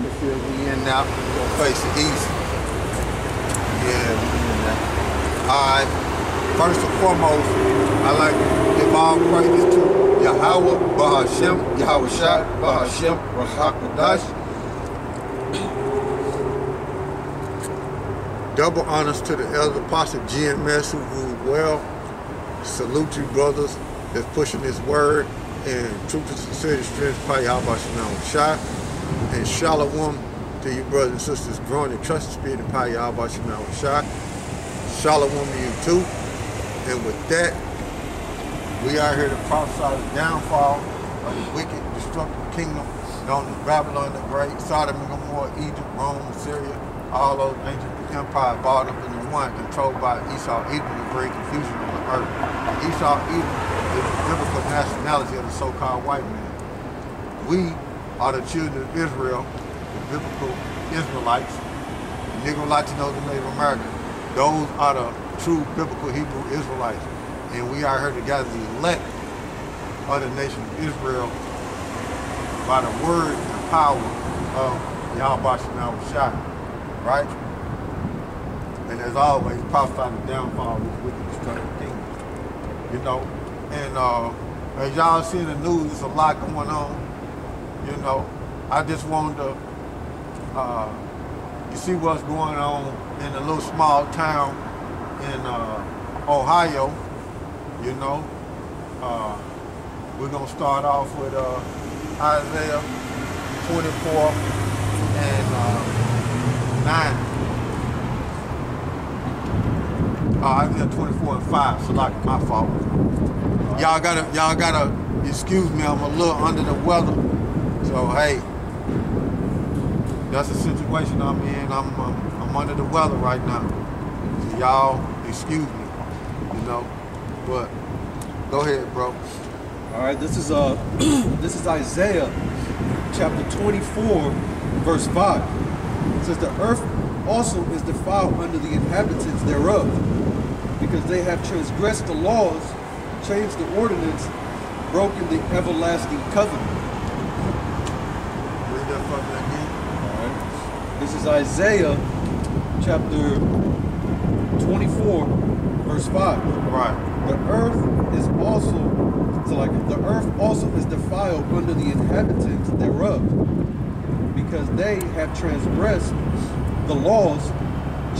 atmosphere we in now. We're gonna face the east. Yeah, we in now. Alright. First and foremost, I like to give all praises to Yahawah, Bahasham, Yahweh Shai, Bahasham, Rahakadash. Double honors to the elder apostle GMS who ruled well. Salute you brothers that's pushing this word and truth and sincerity strength Shalom Shai. And Shalom to you brothers and sisters growing in trust and spirit and Pi Yahawashi. Shalom to you too. And with that, we are here to prophesy the downfall of the wicked, destructive kingdom known as Babylon the Great, Sodom and Gomorrah, Egypt, Rome, Syria, all those ancient empires bought up into one, controlled by Esau, Edom, to bring confusion on the earth. Esau, Edom is the biblical nationality of the so-called white man. We are the children of Israel, the biblical Israelites, the Negro Latinos and Native Americans. Those are the true biblical Hebrew Israelites. And we are here to gather the elect of the nation of Israel by the word and power of Yahweh Shem Shai. Right? And as always, prophesy the downfall of wicked destructive kingdom. You know? And uh, as y'all see in the news, there's a lot going on. You know, I just wanted to uh, you see what's going on in a little small town in uh, Ohio, you know. Uh, we're to start off with uh, Isaiah 24 and uh, 9. Uh, Isaiah 24 and 5, so like my fault. Y'all gotta, y'all gotta excuse me, I'm a little under the weather. So hey, that's the situation I'm in. I'm, I'm, I'm under the weather right now. So y'all excuse me, you know. But go ahead, bro. All right, this is uh, this is Isaiah chapter 24, verse 5. It says, The earth also is defiled under the inhabitants thereof, because they have transgressed the laws, changed the ordinance, broken the everlasting covenant. Read that for me again. All right. This is Isaiah chapter 24, verse 5. Right. The earth is also so like the earth also is defiled under the inhabitants thereof, because they have transgressed the laws,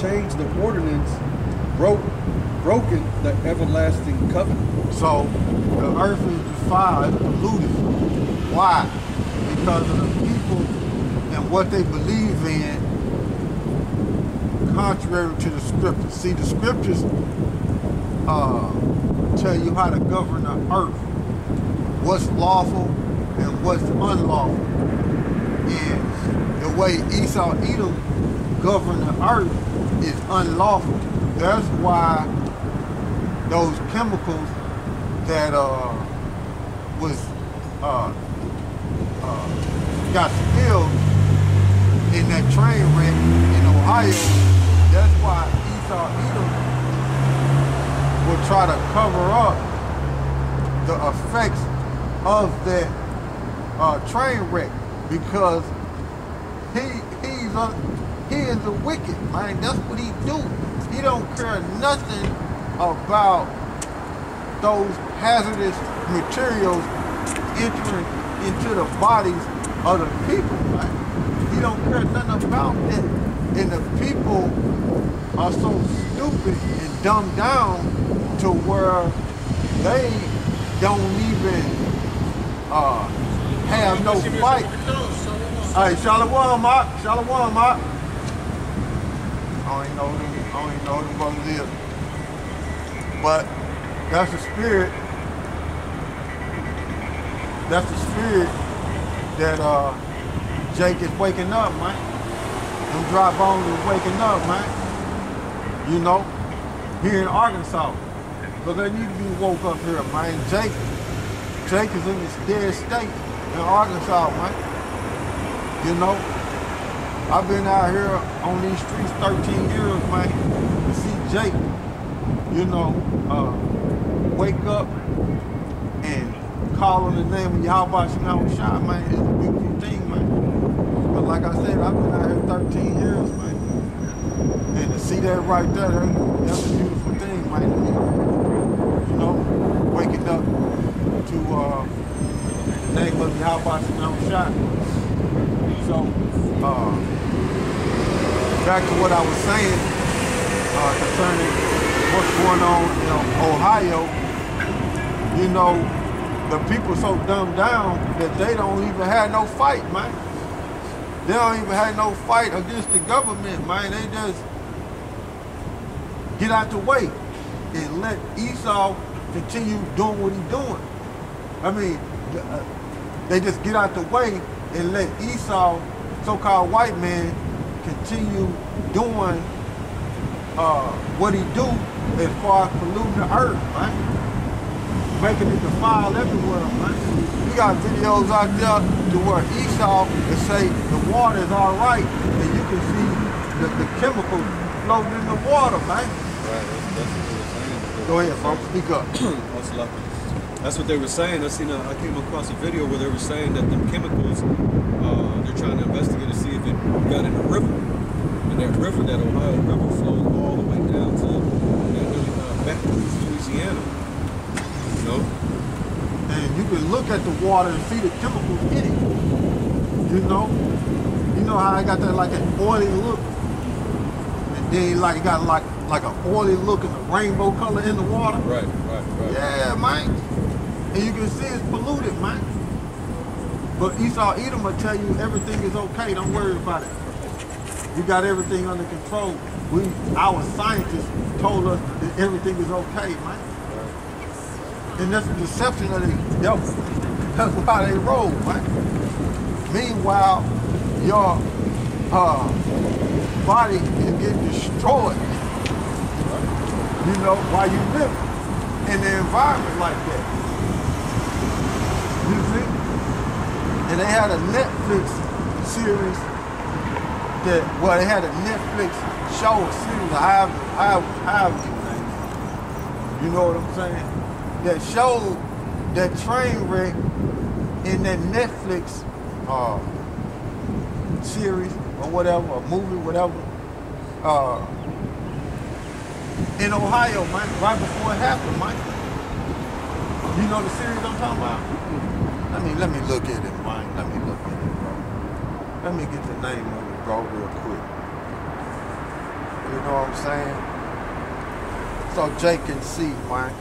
changed the ordinance, broke broken the everlasting covenant. So the earth is defiled, polluted. Why? Because of the people and what they believe in contrary to the scriptures. See, the scriptures uh, tell you how to govern the earth, what's lawful and what's unlawful. And the way Esau Edom govern the earth is unlawful. That's why those chemicals that uh, was uh, uh, got spilled in that train wreck in Ohio. That's why Esau Edom will try to cover up the effects of that uh, train wreck because he he's a, he is a wicked man. That's what he do. He don't care nothing about those hazardous materials entering into the bodies of the people. Man. He don't care nothing about that. And the people are so stupid and dumbed down to where they don't even uh, have no fight. Hey, Shalom, Mark. Shalom, Mark. I don't even know who I don't even know who them is. But that's the spirit. That's the spirit that uh, Jake is waking up, man. Them dry bones is waking up, man. You know, here in Arkansas. But need to be woke up here, man. Jake, Jake is in this dead state in Arkansas, man. You know, I've been out here on these streets 13 years, man, to see Jake, you know, uh, wake up and call on the name of Yahweh Shalom Shah, man, it's a beautiful thing, man. But like I said, I've been out here 13 years, man. And to see that right there, that's a beautiful thing, man. to me. You know, waking up to uh, the name of the Yahweh Shalom shot. So, uh, back to what I was saying uh, concerning what's going on in Ohio, you know, the people so dumbed down that they don't even have no fight, man. They don't even have no fight against the government, man. They just get out the way and let Esau continue doing what he's doing. I mean, uh, they just get out the way and let Esau, so-called white man, continue doing uh, what he do as far as polluting the earth, man. Making it defile everywhere, man. We got videos out there to where Esau can say the water is all right, and you can see the, the chemicals floating in the water, man. Right, that's, that's what they were saying. Go ahead, folks. Speak up. That's what they were saying. I seen. A, I came across a video where they were saying that the chemicals, uh, they're trying to investigate to see if it got in the river, and that river, that Ohio River, flows all the way down to uh, back to Louisiana. You know, and you can look at the water and see the chemicals in it. You know, you know how I got that like an oily look, and then like it got like like an oily look and a rainbow color in the water. right, right, right. Yeah, man. And you can see it's polluted, man. But Esau Edom will tell you everything is okay. Don't worry about it. You got everything under control. We, our scientists told us that everything is okay, man. And that's the deception of the devil. That's why they roll, man. Meanwhile, your uh, body is getting destroyed. You know, while you live in the environment like that. You see? And they had a Netflix series that, well, they had a Netflix show, or series, however, you. You know what I'm saying? That showed that train wreck in that Netflix uh, series or whatever, a movie, whatever, uh, in Ohio, man, right before it happened, Mike. You know the series I'm talking about? Let me let me look at it, Mike. Let me look at it, bro. Let me get the name of it, bro, real quick. You know what I'm saying? So Jake can see, Mike.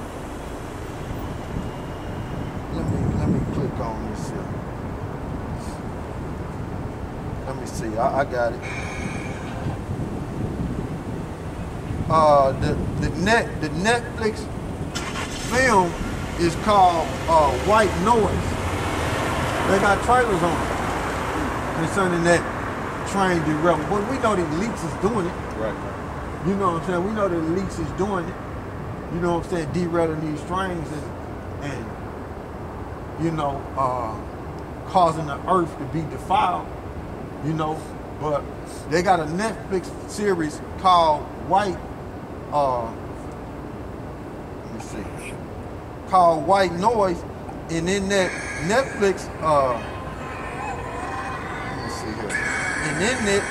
Let me let me click on this here. Let me see. I, I got it. Uh, the the net the Netflix film is called uh, White Noise. They got trailers on it concerning that train derailment. But we know the elites is doing it. Right, right. You know what I'm saying? We know the elites is doing it. You know what I'm saying? Derailing these trains and, and you know, uh, causing the earth to be defiled. You know, but they got a Netflix series called White. Uh, let me see. Called White Noise, and in that Netflix. Uh, let me see here. And in that,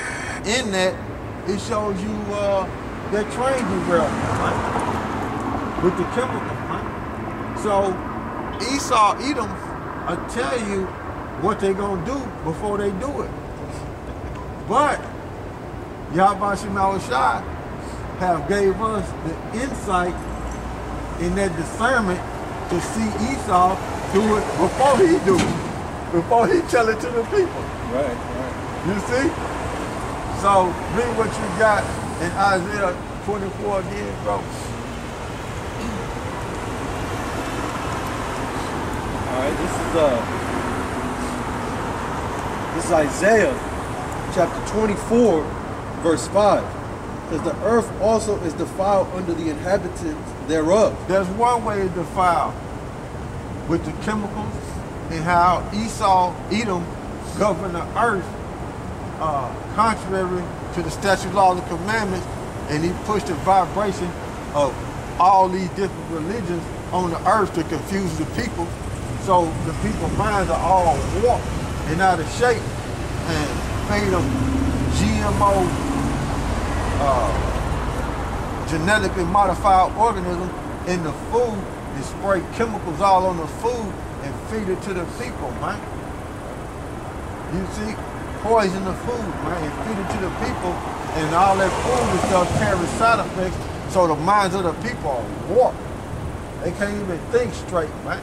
in that, it shows you uh, that train derailment? With the chemicals, man. So Esau Edom I tell you what they gonna do before they do it. But Yahweh Shah have gave us the insight in that discernment to see Esau do it before he do it, before he tell it to the people. Right, right. You see? So read what you got in Isaiah 24 again, bro. All right, this is uh, this is Isaiah chapter 24, verse 5. Says the earth also is defiled under the inhabitants thereof. There's one way to defile with the chemicals and how Esau, Edom, govern the earth uh, contrary to the statute, laws, and commandments, and he pushed the vibration of all these different religions on the earth to confuse the people. So the people's minds are all warped and out of shape. And feed them GMO, uh, genetically modified organism in the food and spray chemicals all on the food and feed it to the people, man. You see, poison the food, man, and feed it to the people, and all that food and stuff carries side effects, so the minds of the people are warped. They can't even think straight, man.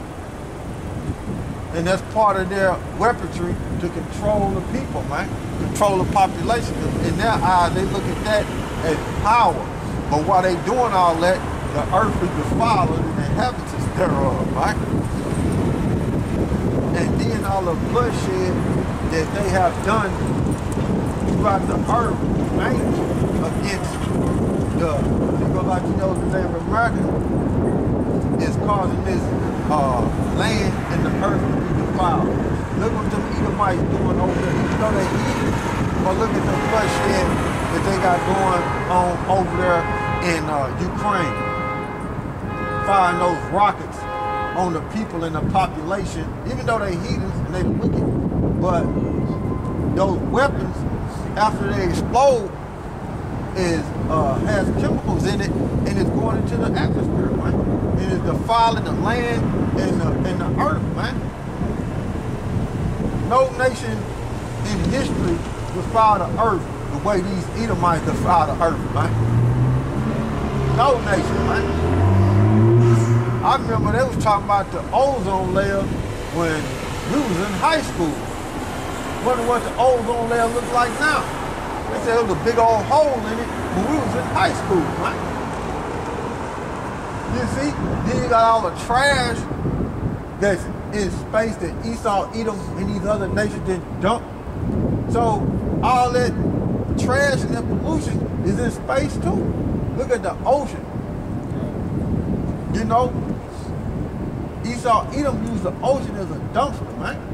And that's part of their weaponry to control the people, man. Control the population. In their eyes, they look at that as power. But while they doing all that, the earth is defiled and the inhabitants thereof, right? And then all the bloodshed that they have done throughout the earth, right? Against the people like you know the Native American is causing this uh, land and the earth Look what the Edomites doing over there. Even though they eat but look at the bloodshed that they got going on over there in uh, Ukraine. Firing those rockets on the people and the population, even though they heathens and they wicked. But those weapons, after they explode, is uh, has chemicals in it and it's going into the atmosphere, man. It is defiling the land and the, and the earth, man. No nation in history defile the earth the way these Edomites defile the earth, man. No nation, man. I remember they was talking about the ozone layer when we was in high school. Wonder what the ozone layer looks like now. They said there was a big old hole in it when we was in high school, right? You see? Then you got all the trash that's in space that Esau, Edom, and these other nations didn't dump. So all that trash and that pollution is in space too. Look at the ocean. You know, Esau, Edom used the ocean as a dumpster, man.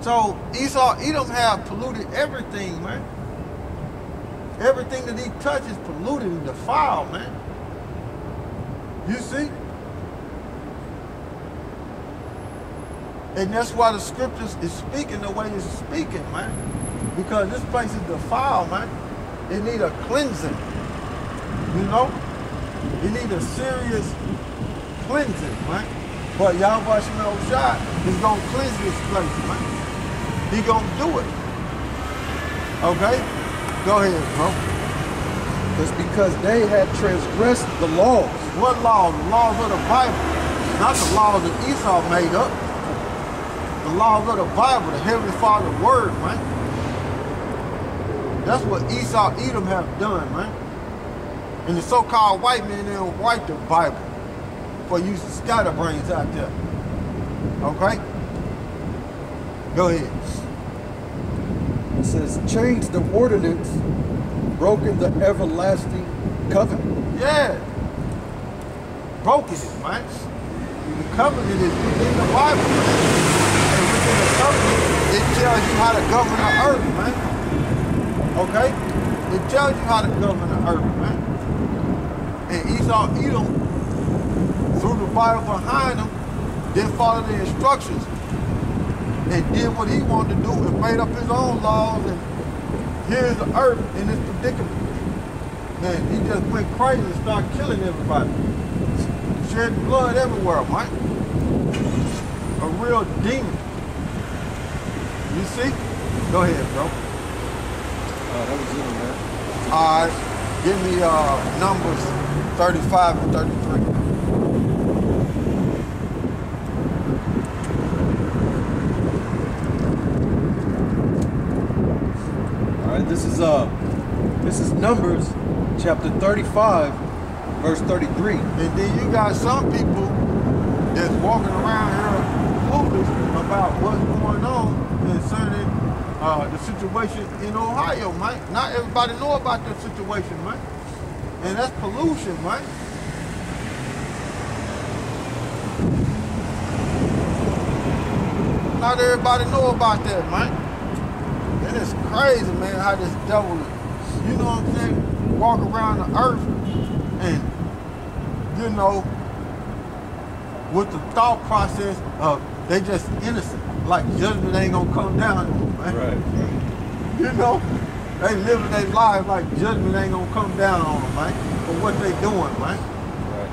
So Esau, Edom have polluted everything, man. Everything that he touches polluted and defiled, man. You see? And that's why the scriptures is speaking the way it's speaking, man. Because this place is defiled, man. It need a cleansing. You know? It need a serious cleansing, man. But Yahweh Shemel Shai is gonna cleanse this place, man. He gonna do it. Okay? Go ahead, bro. It's because they had transgressed the laws. What laws? The laws of the Bible. Not the laws that Esau made up. The laws of the Bible, the Heavenly Father word, man. That's what Esau, Edom have done, man. And the so-called white men, they don't write the Bible for you scatterbrains out there. Okay? Go ahead. It says, change the ordinance, broken the everlasting covenant. Yeah. Broken it, man. The covenant is in the Bible, it tells you how to govern the earth, man. Okay? It tells you how to govern the earth, man. And Esau, Edom, threw the Bible behind him, didn't follow the instructions, and did what he wanted to do and made up his own laws and here's the earth in this predicament. Man, he just went crazy and started killing everybody. Shed blood everywhere, man. A real demon. You see? Go ahead, bro. Uh, that was it that. All right. Give me uh, numbers 35 and 33. All right, this is uh, this is Numbers, chapter 35, verse 33. And then you got some people that's walking around here hopeless about what's going on concerning uh, the situation in Ohio, man. Not everybody know about that situation, man. And that's pollution, man. Not everybody know about that, man. And it's crazy, man, how this devil, you know what I'm saying, walk around the earth and, you know, with the thought process of they just innocent. Like judgment ain't gonna come down on them, man. Right. You know, they living their life like judgment ain't gonna come down on them, man, for what they doing, man. Right.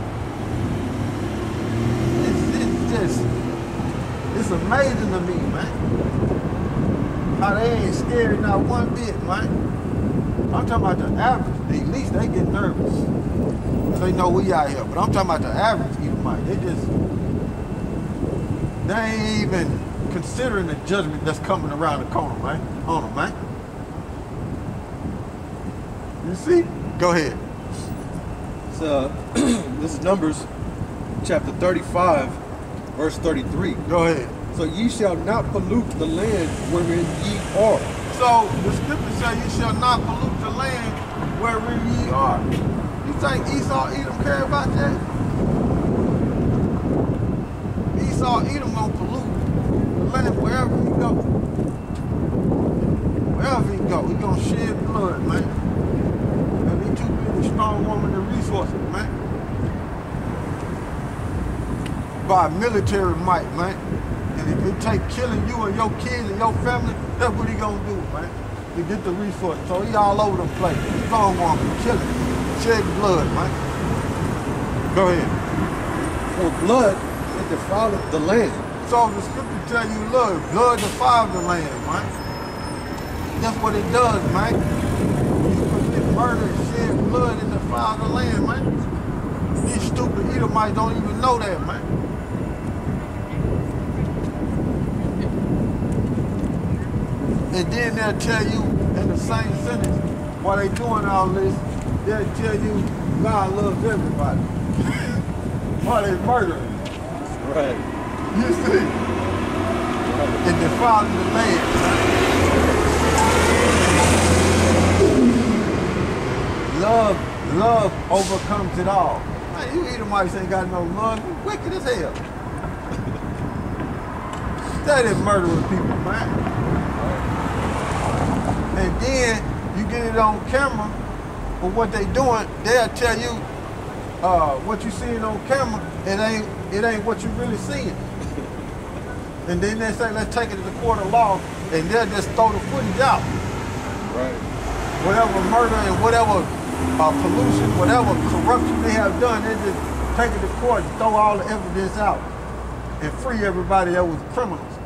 It's, it's just, it's amazing to me, man. How they ain't scared not one bit, man. I'm talking about the average. At least they get nervous. They know we out here. But I'm talking about the average Edomite. They just, they ain't even considering the judgment that's coming around the corner, man. On them, man. You see? Go ahead. So this is Numbers chapter 35, verse 33. Go ahead. So ye shall not pollute the land wherein ye are. So the scripture says, "You shall not pollute the land wherein ye are." You think Esau, Edom care about that? Esau, Edom gonna pollute wherever he go. Wherever he go, he gonna shed blood, man. And he too a strong woman and resources, man. By military might, man. And if it take killing you and your kids and your family, that's what he gonna do, man. To get the resources. So he all over the place. Strong woman, killing, shedding blood, man. Go ahead. For blood it defileth the land. So the scripture tell you, look, blood defiles the land, man. That's what it does, man. You commit murder, and shed blood, defile the land, man. These stupid Edomites don't even know that, man. And then they'll tell you in the same sentence, while they doing all this, they'll tell you God loves everybody. while they murdering. Right. You see? And defiling the land. Love, love overcomes it all. Man, you Edomites ain't got no love. You wicked as hell. Steady murdering people, man. And then you get it on camera for what they doing, they'll tell you uh, what you seeing on camera, it ain't it ain't what you really seeing. And then they say, let's take it to the court of law, and they'll just throw the footage out. Right. Whatever murder and whatever uh, pollution, whatever corruption they have done, they just take it to court and throw all the evidence out and free everybody that was criminals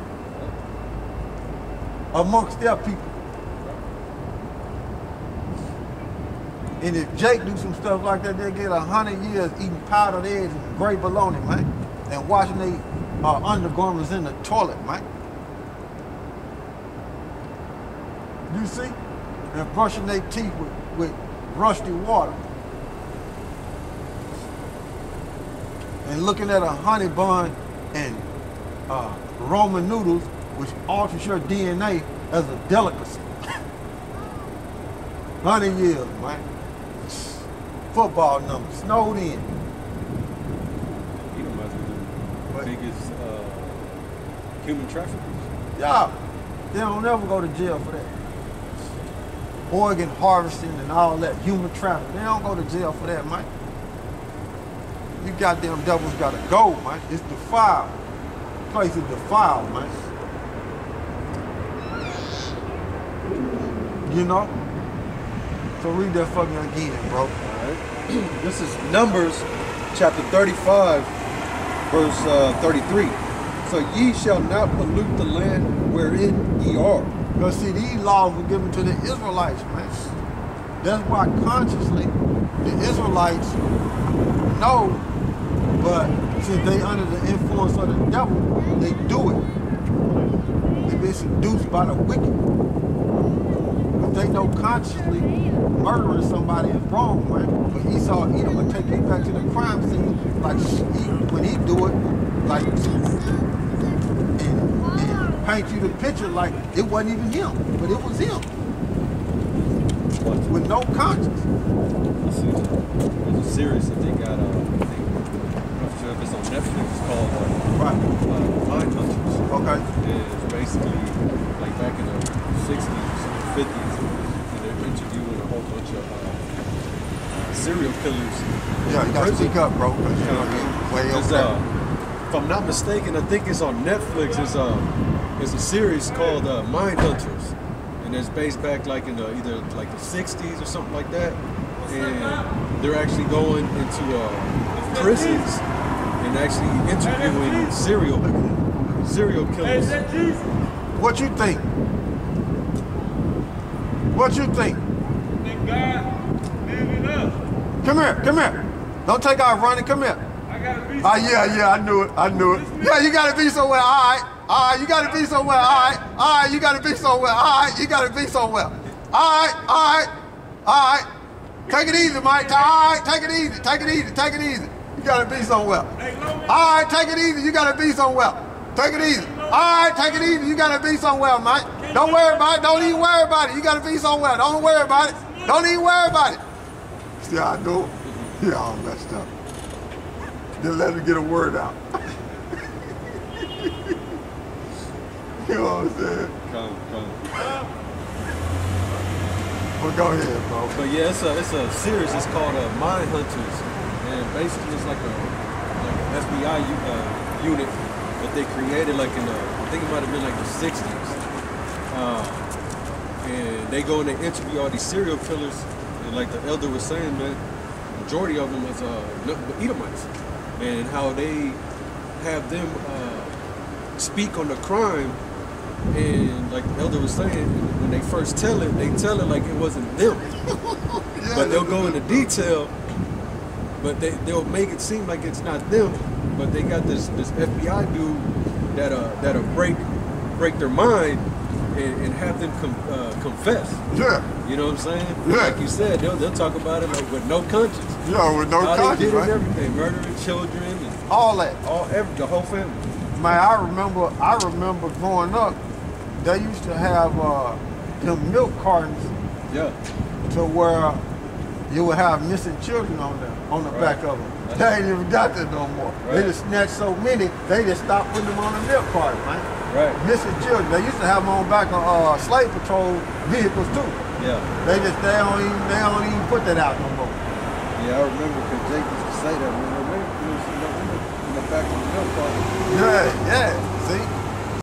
amongst their people. And if Jake do some stuff like that, they'll get a hundred years eating powdered eggs and gray bologna, man, and watching their uh, undergarments in the toilet, Mike. You see? And brushing their teeth with, with rusty water. And looking at a honey bun and uh, Roman noodles, which alters your DNA as a delicacy. Honey years, man. Football numbers, snowed in. Edom must be What? the biggest uh, human traffickers. Yeah, they don't ever go to jail for that. Organ harvesting and all that, human trafficking. They don't go to jail for that, man. You goddamn devils gotta go, man. It's defiled. Place is defiled, man. You know? So read that fucking again, bro. Alright. this is Numbers chapter 35, verse uh, 33. So ye shall not pollute the land wherein ye are. Because see, these laws were given to the Israelites, man. That's why consciously the Israelites know, but since they under the influence of the devil, they do it. They've been seduced by the wicked. They know consciously murdering somebody is wrong, man. But Esau Edom would take you back to the crime scene, like he, when he do it, like and, and paint you the picture like it wasn't even him, but it was him with no conscience. There's a series that they got. Uh, I think, I'm not sure if it's on Netflix. It's called uh, Right. uh, Mind Hunters. Okay. It's basically like back in the 60s, 50s, and they're interviewing a whole bunch of uh, serial killers. Yeah, you gotta speak up, bro, because you're Yeah. way It's, over uh, if I'm not mistaken, I think it's on Netflix. It's uh, it's a series called uh, Mind Hunters, and it's based back like in the, either like the '60s or something like that. And they're actually going into uh, prisons and actually interviewing serial serial killers. What you think? What you think? Thank God in us. Come here, come here. Don't take off running. Come here. I gotta be Ah, yeah, yeah, I knew it. I knew it. Yeah, you gotta be somewhere. All right. All right, you gotta be somewhere. All right. All right, you gotta be somewhere. All right, you gotta be somewhere. All right, all right, all right. Take it easy, Mike. All right, take it easy. Take it easy. Take it easy. You gotta be somewhere. All right, take it easy. You gotta be somewhere. Take it easy. All right, take it easy. You gotta be somewhere, Mike. Don't worry about it. Don't even worry about it. You gotta be somewhere. Don't worry about it. Don't even worry about it. See how I do it? Yeah, all messed up. Just let him get a word out. you know what I'm saying? Come, come. Well, go ahead, bro. But yeah, it's a it's a series. It's called uh, Mind Hunters, and basically it's like a like an FBI uh, unit that they created like in the I think it might have been like the '60s. Uh, and they go and they interview all these serial killers, and like the elder was saying, man, majority of them was uh, but Edomites, and how they have them uh, speak on the crime and like the elder was saying, when they first tell it, they tell it like it wasn't them. Yeah, But they'll go into detail, but they, they'll make it seem like it's not them. But they got this this FBI dude that uh that'll break break their mind and, and have them com- uh, confess. Yeah, You know what I'm saying? Yeah. Like you said, they'll, they'll talk about it like with no conscience. yeah, with no How they conscience, did right? everything, murdering children and All that. all every the whole family. Man, I remember, I remember growing up, they used to have uh, them milk cartons Yeah. to where you would have missing children on the on the Right. back of them. They ain't even got that no more. They just snatched so many, they just stopped putting them on the milk carton, man. Right. Missing children. They used to have them on back of uh, slave patrol vehicles too. Yeah. They just they don't even they don't even put that out no more. Yeah, I remember because Jake used to say that when they were in the, in the back of the milk carton. Yeah, yeah. See,